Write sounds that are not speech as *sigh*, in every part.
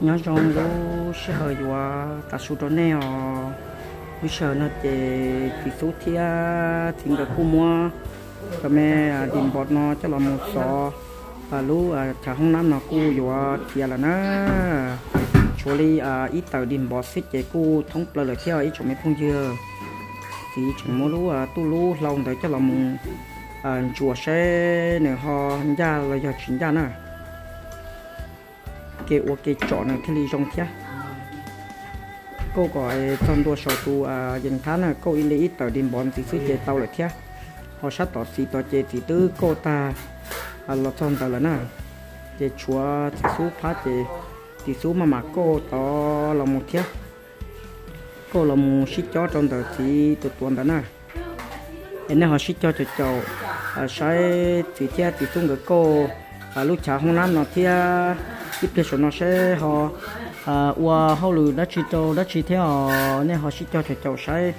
nhớ trong lú sẽ hơi qua ta số đó nè ờ bây giờ nó chỉ chỉ số thia thỉnh cả khu mua. Cái mẹ à, điểm bọt nó cho là một số à lú à chả không nắm nó khu qua thia là nó chỗ đi à ít tàu điểm bọt xích cái khu thông bờ lời theo ít chỗ mấy phong chưa thì chẳng mua lú à tu lú lâu tới cho là một à chùa xe nè họ ra là giờ chuyển ra nè ok ok chọn năng thiên lý trong thế cô gọi trong đua sổ tu à dân tháng là cô in ít tờ điện bón thì sư chế tàu lại thế họ sát tỏ xí tỏ chế thì tư cô ta à lọt trong tờ là nè chế chúa thì số phá chế, thì số mà mà cô tỏ là một thế cô là một shit chó trong tờ thì tụt tuần đó nè nên họ shit chó cho cháu à sai thì thế thì xuống cái cô à lúc chả không năm nó thế tiếp theo nó sẽ họ à qua hậu lử đã chỉ cho đã chỉ theo nên họ sẽ cho cho cháu sai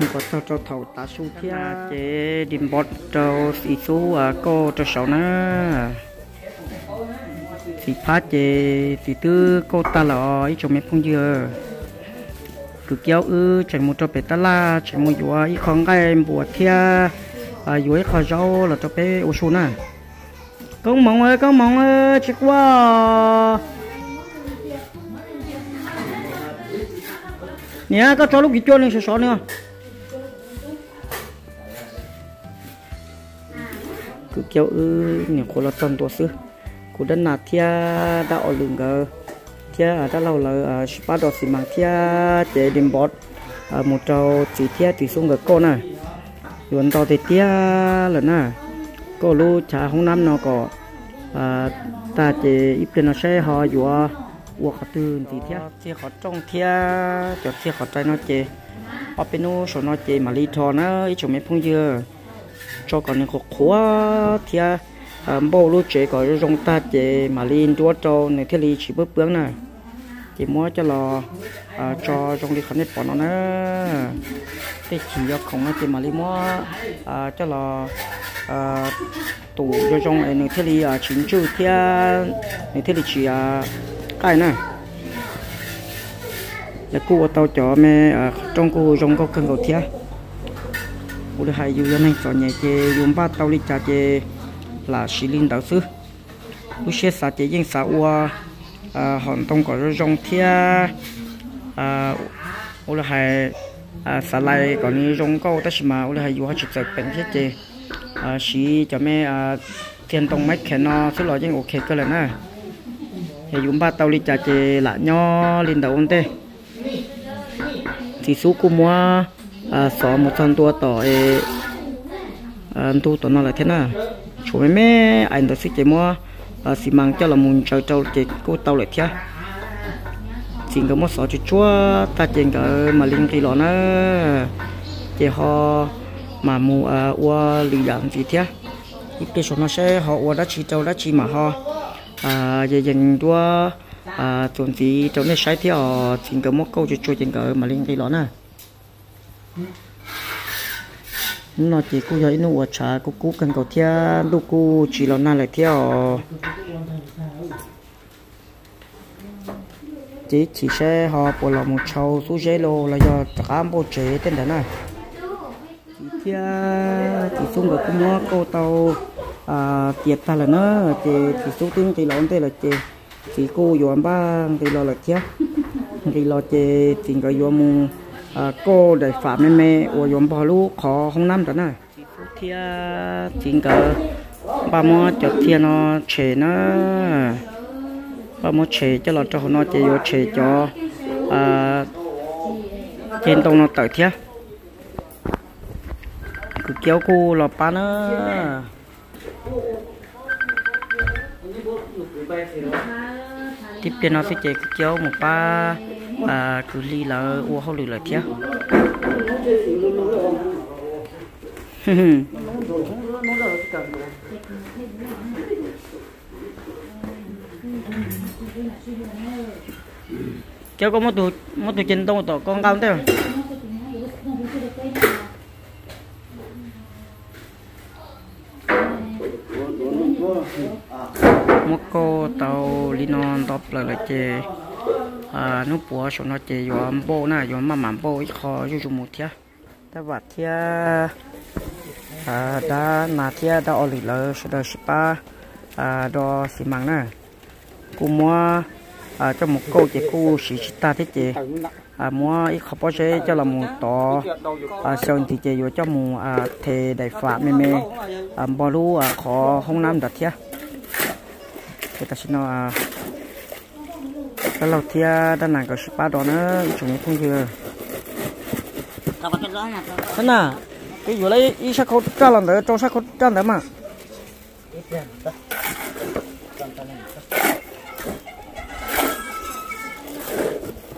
mình có cho cho thầu tá su thia chế điểm bọt cho sĩ số à cô cho sáu nữa xí phát chế xí tư cô ta là ấy trong mấy phong dừa cứ kéo ư chạy một cho bé ta la chạy một dùa ấy con cái bùa thia à dùa khó rau là cho bé ô số nè con mong ơi, con mong ơi, chết quá à. nè có cho lúc gì cho lên số số nữa cứ kéo ư ừ, nè cô là tuần tổ sư. Cô đã nạt thia đã ở lưng gờ. Thia đã lâu là à bắt đầu xí thia để điểm bọt. À một trâu chỉ thia chỉ xuống gờ con à luôn tao thì thia là nè có lu chả không năm nó có à ta chỉ ít tiền nó sẽ họ vừa vừa khó tư thì thế ờ, chỉ khó trong thế cho thia khó trái nó chỉ ở bên nó số nó chỉ mà li thọ nó ít chỗ mấy phong dưa cho còn những khó khó thế à bao lúc chỉ có trong ờ, ta chỉ mà li đua cho này thế li chỉ bước bước này chỉ mua cho lò à cho trong đi khẩn nhất bọn nó nữa cái chỉ cho không nó chỉ mà li mua à cho lò à tủ cho trong này này, thế thì à chính trừ thế ờ, này thế thì chỉ à cái này. Là cô tao cho mẹ à trong cô, trong có cần cầu thia. Cô được hai dùng này, cho nhà chế dùng ba tao đi trả chế là xí linh đạo sư. Cô sẽ xả chế riêng xả qua à hòn tông có trong thia. À cô được hai à xả lại còn như trong câu tất mà, cô được hai dùng hai chục giờ bệnh thiết chế à xí cho mẹ ờ, à tiền tông mấy khen nó số loại chứ ok cơ là nè thì chúng ba tàu đi chả chè lạ nho lên đầu ông tê. Thì số cùng mua à xó một trăm tua tỏ ê à tu tỏ nó là thế nè chú mẹ mẹ anh đã xí chế mua à xì mang cho là muốn trâu trâu chế cô tàu lại thế chỉ có một số chút chua ta chỉ có mà linh kỳ lọ nữa chế ho mà mua à qua lì đạn gì thế cái số nó sẽ họ qua đã chỉ châu đã chỉ mà họ à giờ dành đua à tuần gì chỗ này sai theo chính cái một câu chuyện chuyện cái mà lên cái đó nè à. nó chỉ cô giờ nó qua trả cô cú cần cầu thia, đu cô chỉ là na lại theo chỉ chỉ sẽ họ bỏ lòng một châu số dễ lô là do cả bộ chế tên đó này chia chỉ xung xuống cũng mua cô tàu à tiệt ta là nó, thì thì số tiếng thì lộn thế là chị thì cô dọn ba, thì lo là chết. Thì lo chị thì cái dọn mù à cô để phạm mẹ mẹ ô dọn bao lú, khó không năm đó nè. Thì thì cái ba mua cho thiên nó chế nó. Ba mua chế cho lo cho nó chế vô chế cho à trên tông nó tới thiết cứ kéo cô là pa nữa tiếp theo nó sẽ chạy cứ kéo một pa à cứ ly là, ô hậu lửa là theo *laughs* kéo có một tụ một tụ chân tông tổ con cao thế à? Một cô tàu li non top là là chè à nó bùa số nó chè yếm bô na yếm mà mắm bô ít khó chú chú một thia. Ta vặt thia à ta nà thia ta ở lì lơ số đó ship à đó xi măng nè cô mua à cho một cô chè cô chỉ ta thế chè à mua ít khó bao giờ cho là một tỏ à sơn thì chơi vô cho một à thề đại phạm mê mê. À bao lú à khó không nam đặt thia. Cái ta xin nó à cái lâu thia đang nãy cái spa đó nữa, chúng không chưa thế nào? Cái vừa lấy ít sắc khẩu trang là nữa trong sắc khẩu trang nữa mà.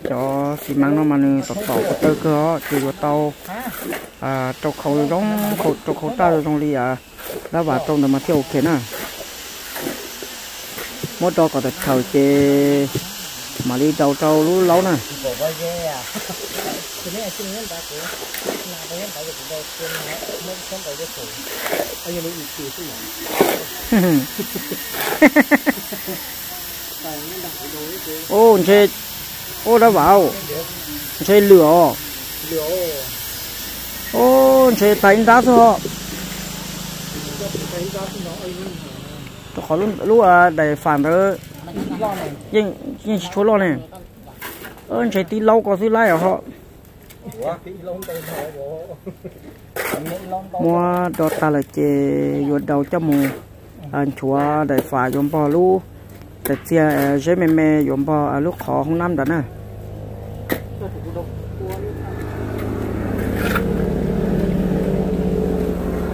Cho xi măng nó mà nè tọt tọt cái tơ cơ chỉ có tàu à trâu khâu rong khâu trâu khâu ta rồi trong ly à. Đã vào trong được mà tiêu ok nè à. mỗi đó có thể thầu chế mà đi đầu trâu lú lâu nè. *laughs* Ô chết ô đã vào xe lửa. Ô xe đánh đá thôi tôi khó luôn. Lúc à để phản đó nhưng nhưng chỗ lo này. Ơn chạy tí lâu có thứ lai ở à họ. Mua đồ ta là chè vô đầu cho mù. Anh chúa để phá dùng bò lu. Để chia dễ mê mê dùng bò à, lúc khó không năm đó nè.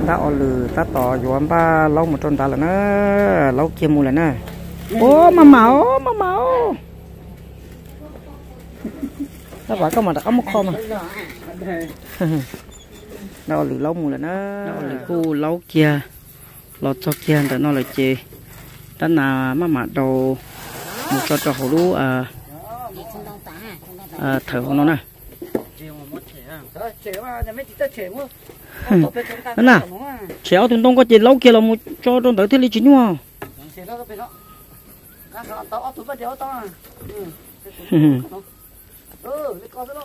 Đã ở lử ta tỏ dùng ba lâu một tròn ta là nó. Lâu kia mù là nè. Ô mà máu mà máu nó bảo có mà ống một kho mà. *laughs* Nó lử lâu mù là nó. Nó lử cu lâu kia lọt cho kia để nó lại chê. Đó là mà mà đầu một cho cho hồ lú à à thở nó nè Ừ. nè chéo thì đông có chỉ lâu kia là một cho trong tới thế lý chính không?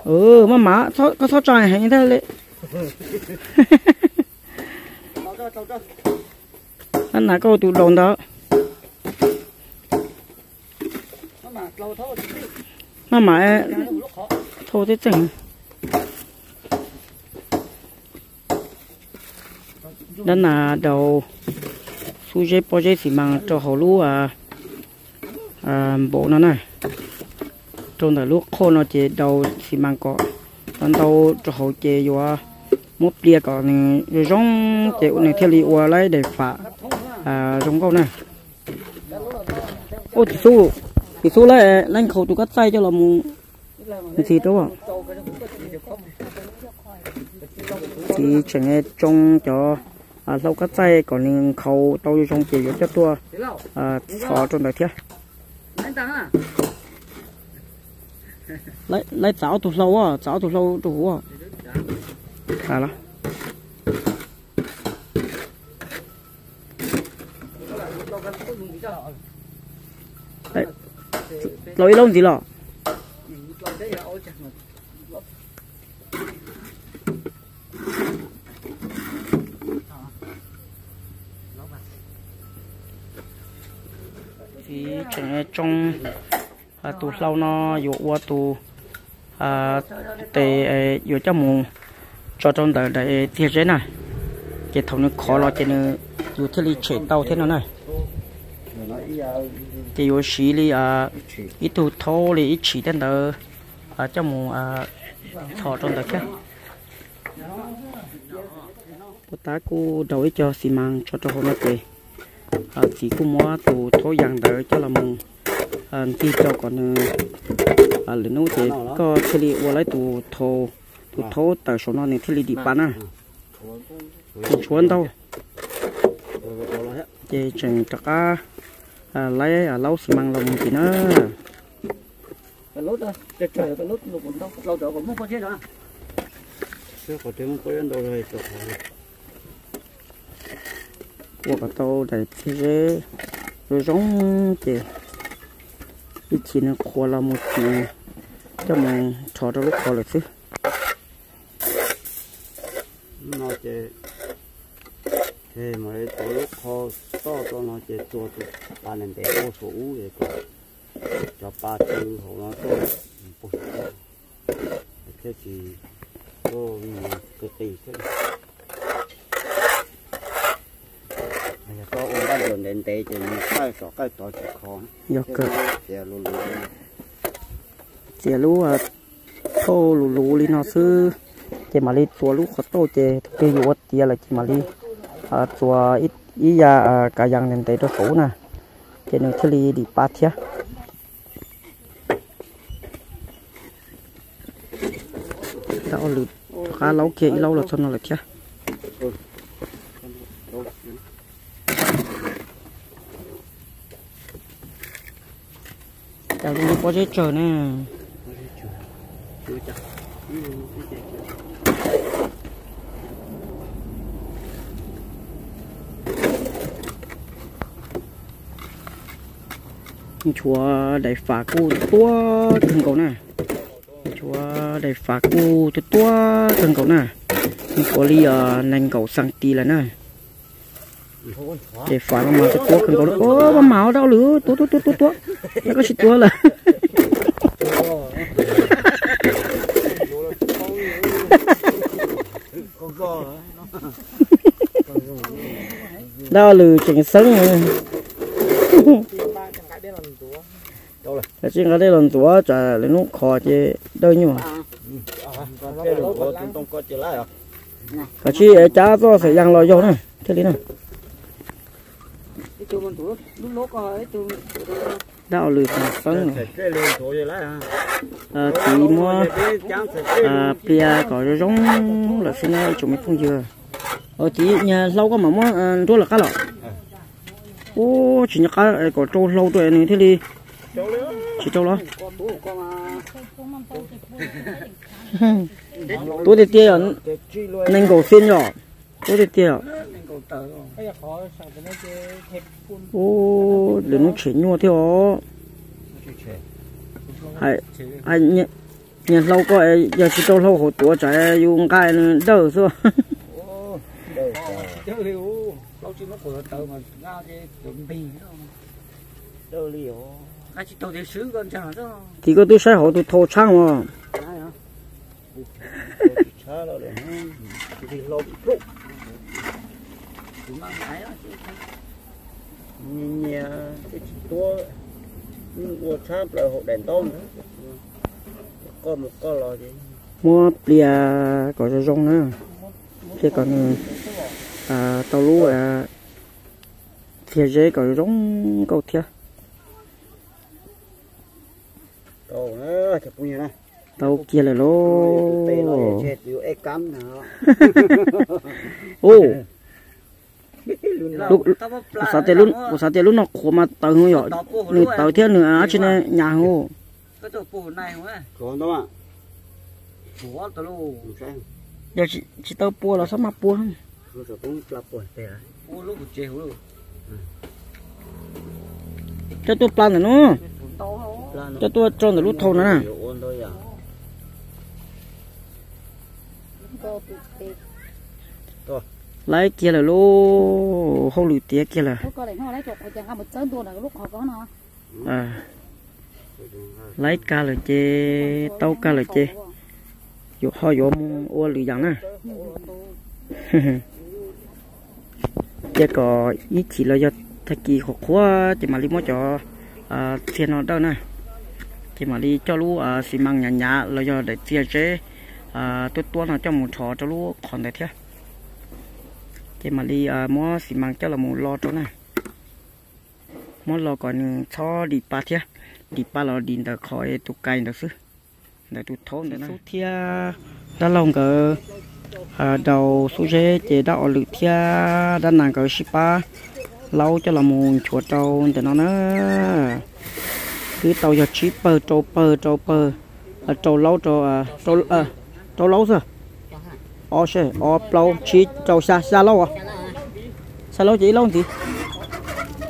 Ừ mà má, sao, có sao trời hay thế lệ *laughs* anh nào câu tụi đồn đó. Mà mà thôi thế chừng đó là đầu su dây po dây thì mang cho hậu lúa à à bộ nó này trong thời lúa khô nó chỉ đầu thì mang có. Còn đầu cho hậu chế vô một bia có này, rồi giống chế này theo li qua lấy để phá à giống câu này. Ô thì su thì su lại lên khẩu tụ cắt tay cho là một gì đó thì chẳng nghe trong cho à lâu cắt tay còn nên khẩu tao cho trong chỉ cho tua à thọ trong đời thiết lấy lấy chảo tụ lâu à chảo tụ lâu tụ à à đó. Lỗi lông gì lọ thì chẳng trong à, tù lâu nó dụ qua tù à để à, dụ cho mù cho trong đời để thiệt thế này. Cái thằng nó khó lo cho nó dụ thế li chạy tàu thế nào này. Thì dụ xí li à ít tù thô li ít chỉ đến đời à cho mù à thọ trong đời kia bố tá cô đầu ấy cho xi măng cho cho hôm nay à chỉ cô mua tù thô dạng đời cho là mù à tí cho còn à lên nấu thì có thế li qua lấy tù thô tù thô tại số nó này thế li đi bán à tù chuan đâu. Chị chừng chắc à lấy à lâu xi măng lòng thì nó. Lốt đó trời trời cái lốt lục đâu lâu đó còn mất có chết đó chưa có tiếng có yên đâu rồi chỗ của cái tàu đại thế rồi giống chị ít chỉ nó khó là một chuyện cho mình cho cho lúc khó là chứ. Nó chế thế mà cái tổ lúc khó to to nó chế cho tụ ba nên để ô số u vậy có cho ba tư hộ nó to bột thế thì có cái tỷ thế bây giờ có bắt đường đến tế chứ cái sọ cái tổ chỉ khó nhóc cơ. Chè lú lú chè lú à thô lú lú li nó sư chè mà li tua lú khó tô, chè cái yếu chỉ là à, à, chè mà li à tua ít ý ya à cả yang đến tế đó khổ nè chè nó thế li đi ba thia đạo lụt khá lâu kia lâu là xong nó là thia có chết trời nè. Chúa đại phá cô tua thằng cậu nè. Chúa đại phá cô cho tua thân cậu nè. Có ly ờ nành cậu sang tì là nè để phá nó mà cho tua cần có được ô mà máu đau lứa. Tua tua tua tua tua. Nó có chỉ tua là đau lửa chỉnh sống cái chuyện cái đây lần tua trả lên lúc khó chứ đâu nhưng mà cái đường của tôi có phải giang lo vô này thế này mình tụi lúc lúc rồi lại à? Chỉ mua à bia có giống là xin này chúng mình không chưa ở chỉ nhà lâu có mà mua tôi là cá lọ ô chỉ nhà cá có trâu lâu tuổi này thế đi. Chỉ trâu đó. *laughs* Tôi thì tiền nên cầu xin nhỏ. Tôi thì tiền cái cái ô để nó chuyển nhua theo. Hay hay nhà nhà lâu có giờ chỉ trâu lâu hồ tuổi trẻ dùng cái đỡ xưa chơi liu lâu chưa nó của tờ mà ra chơi chuẩn bị đâu liều. Cái chỉ tàu thì sướng con chả đó. Thì có tôi sai họ tôi thô trang mà. Cái hả? Xa rồi đấy thì lộn chúng đó chứ nhà cái tua mua sáp là hộ đèn tôm đó con một con lò gì mua bia có cho rong nữa thế còn à tàu lúa à phía dưới có rong câu thia đồ nữa thật nhiều này tàu kia là nó lô ô lúc sao tiền luôn sao tiền luôn nó khổ mà tàu không nhỏ nửa tàu thiên nửa á trên này nhà hồ cái tổ phụ này không á còn đâu ạ? Của tao luôn. Giờ chỉ chỉ tàu bùa là sao mà bùa không? Không sao cũng lặp rồi tè của lúc chiều luôn. Cho tôi plan rồi nó. Cho tôi cho nó lúc thâu nữa nè. Thôi à lấy kia là lô không lùi tía kia là. À. Lấy ca là chê tàu ca là chê. Dù họ dù mua ô lì dặn à chê có ý chỉ là do thay kỳ khó quá chỉ mà đi mua cho à tiền nó đâu nè. Chỉ mà đi cho lú à xi măng nhà nhà là do để chia chế à tôi tua nó cho một trò cho lú còn để thế cái mà đi à mua xi măng cho là một lo chỗ này. Mua lo còn cho đi ba thia. Đi ba lo đi được khỏi tụ cây được chứ để tụ thôn được nó thia đã lòng cái à đầu số chế chế đạo lự thia đã nàng cái ship ba. Lâu cho là một chuột trâu để nó nữa cứ tàu giờ chỉ bờ trâu bờ trâu bờ trâu lâu trâu à trâu à trâu lâu rồi ô xe ô lâu chi trâu xa xa lâu à? Xa lâu chỉ lâu gì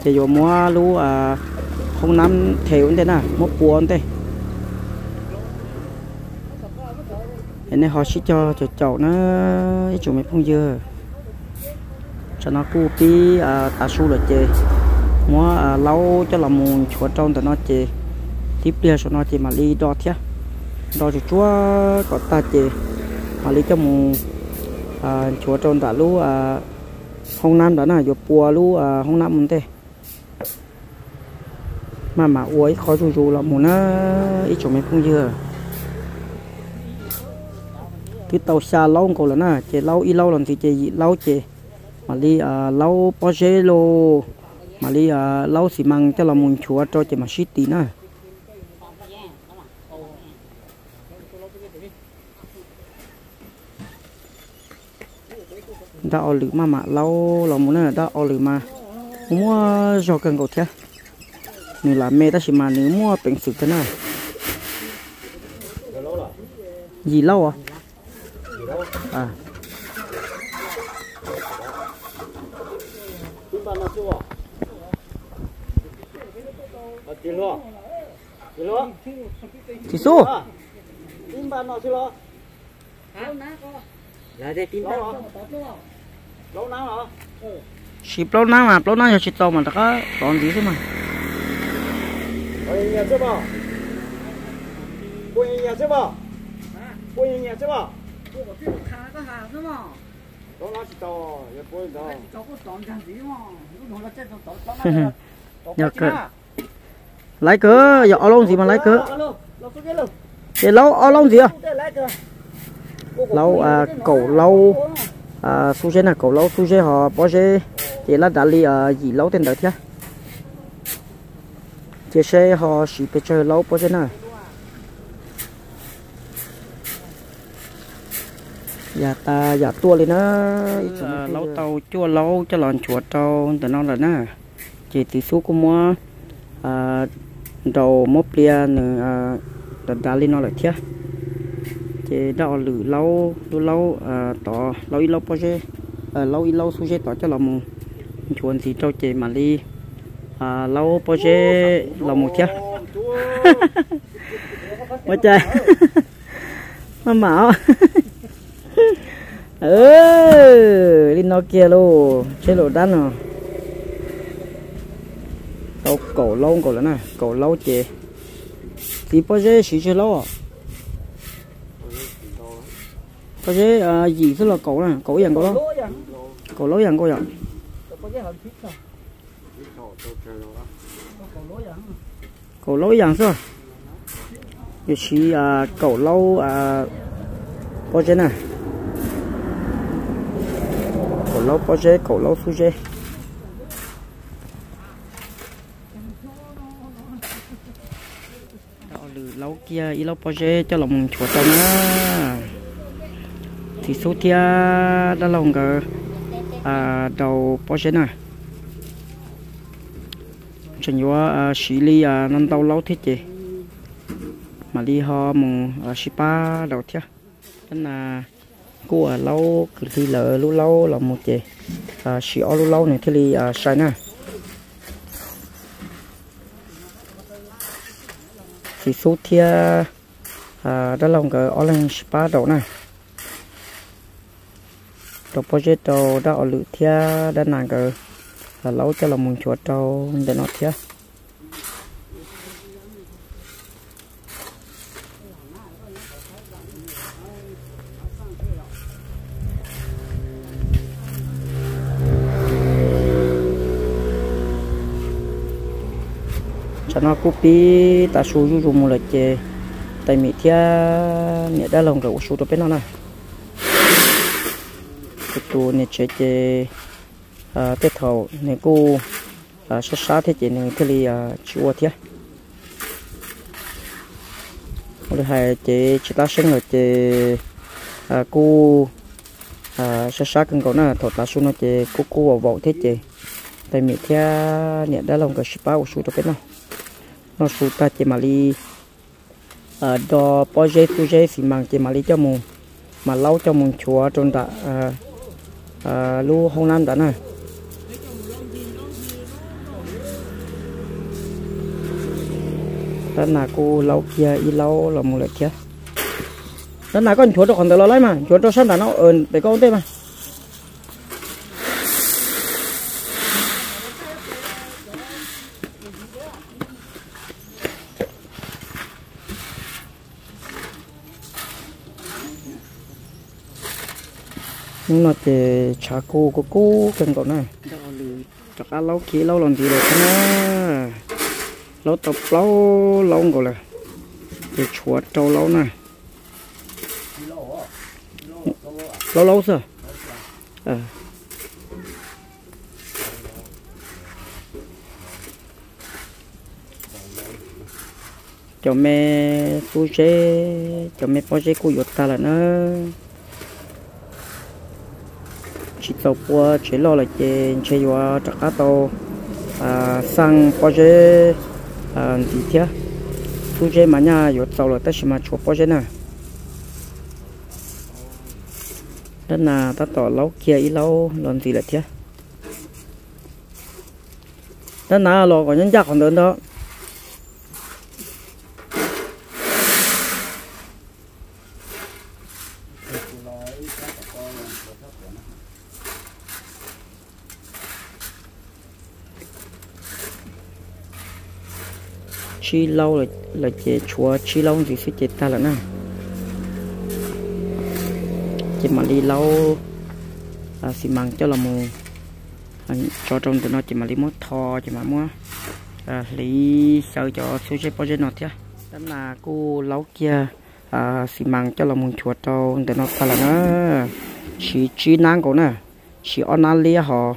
chỉ dùng mua lu à không nắm theo thế nào mua buồn thế. Hiện nay họ sẽ cho cho chậu nó chủ bị phong dưa cho nó cu tí à ta su là chê. Mua à, lâu cho là mùn chúa trong thì nó chê. Tiếp theo cho nó chê mà đi đo thế đo cho chúa có ta chê mà đi cho mùn à chúa tròn đã lú à không nam đó là vô bùa lú à không nam thế. Mà mà uống khó dù dù là mùn nó ít chỗ mình phong dưa cái tàu xa lâu còn là na chế lâu ít lâu lần thì chế lâu chế mà đi à lâu bao chế lô mà đi à lâu xi măng cho là muốn chúa cho chế mà shit tí na à. Đã ở lử mà mà lâu lâu muốn là đã ở lử mà mua giò cần cầu thế nếu là mẹ ta chỉ mà nếu mua bệnh sự thế nào gì lâu à à Chúng ta nói chưa? Ờ, tiền luôn. Tiền luôn. chị số À, là đây tin lâu hả? Lâu nào hả? ship lâu năm mà lâu năm cho ship tàu mà ta có còn gì thế mà. Ôi, nhà chưa bảo? Ôi, nhà chưa bảo? Ôi, nhà chưa bảo? Lâu nào chỉ tàu, nhà bôi tàu. nhờ cỡ lấy cỡ giờ ở lâu gì mà lấy cỡ để lâu ở lâu gì à lâu à cầu lâu. À su là cầu lâu su họ bỏ xe chỉ là đã li à gì lâu tên đợt chứ chỉ xe họ chỉ bị chơi lâu bỏ xe này dạ ta dạ tua lên nó lâu tàu chua lâu cho lòn chuột tàu từ nó là nè. Chỉ từ số của mua à đầu mốc lia nữa à đá lên nó lại thế chế đào lử lâu lâu lâu à tỏ lâu ít lâu bao giờ à lâu ít lâu số giờ tỏ cho lòng chuẩn gì trâu chế mà đi à lâu bao giờ lòng một thế mà trời mà mạo ừ đi nó kia luôn chế lộ đắt rồi. Tàu cổ lâu cổ là này cổ lâu chế thì bao giờ xí chế lâu à? Bao giờ à, gì? Tức là cổ này cổ dạng cổ đó cổ lâu dạng cổ dạng cổ lâu dạng sao? Thì xí à, cổ lâu à bao giờ này cổ lâu bao giờ cổ lâu su dê lâu kia ít lâu bao giờ cho lòng chuột tao nữa thì số kia đã lòng cái à đầu bao giờ này. Chẳng nhớ à xí li à năn tàu lâu thế chứ mà đi ho mù à shipa đầu thế nên là cô à lâu thì lỡ lâu lâu là một chị. À chỉ lâu lâu này thì à sai nè. Thì số thia à đã lòng cái online spa đầu này đầu project đầu đã ở lự thia, đã nàng cái là lâu cho là muốn chuột đầu để nó thia. Cho nó cúp đi ta su ju một lần chè tại mỹ thia nghĩa đã lòng rồi số được bên nó này cái tu nhẹ chế à tết thầu nè cô à sát sát thế chế nè cái li à chua thế. Rồi hai chế chế ta sinh rồi chế à cô à sát sát cần có nè thọ ta xuống nó chế cô cô vào vào thế chế tại mỹ thia nè đã lòng cái spa của xuống cho cái nào. Nó xuống ta chế mà li ở đó bao giờ tu giờ xí mang chế mà li cho mùng, mà lâu cho mùng chúa trong đã à à lu hông nam đã này đó là cô lâu kia y lâu là một lệ kia. Đó là con chuột nó còn tự lo lấy mà. Chuột cho sân là nó ơn để con tên mà. Nhưng nó thì chả cô có cô cần cậu này. Chắc ăn lâu kia lâu lần gì được thế nè lâu tập lâu lâu cậu là để chuột trâu lâu này. Lâu lâu sao? À. cho mẹ tôi sẽ cho mẹ bao giờ cô yết ta là nó sau qua chế lo là chế chế qua chắc cá tàu à sang qua chế à gì thế tu chế mà nhà yết sau là tất mà chụp qua chế nè đó là ta tỏ lâu kia ít lâu làm gì là thế đó là lo còn nhân chắc còn đến đó. Chi lâu là là chế chúa chi lâu thì sẽ chế ta là nè chế mà đi lâu à xi măng cho là mù. À, cho trong tụi nó chỉ mà đi mua thò chỉ mà mua à lý sợ cho số chế bao giờ nó thế đó là cô lâu kia à xi măng cho là mù chúa trong tụi nó ta là nó. Chỉ chỉ năng của nè chỉ on ăn lia họ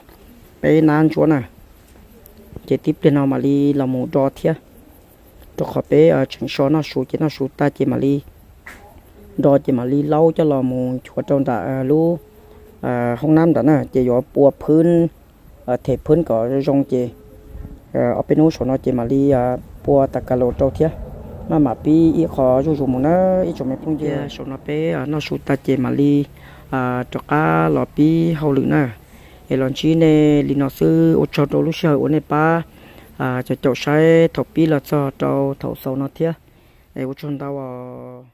bé năng chúa nè. Chế tiếp đến nó mà đi là mù đo thế cho khỏi bé chẳng số nó số chỉ nó số ta chỉ mà li đó chỉ mà li lâu cho lò mù, chúa trong đã à, lu không à, năm đã nè, chỉ có bùa phun à, thể phun có rong chỉ. Ở số nó chỉ mà li bùa tạc cà lô trâu thiệt mà mà bị ít khó dù dù mà nó ít chỗ mấy phong gì số nó bé nó số ta chỉ mà li cho cá lò bị hậu lửa nè. Elon chi nè lino sư, ô cho đồ lúc sau ô nè ba à cho chỗ sai thổ pi là cho trâu thổ sâu nó thiệt, để chúng ta vào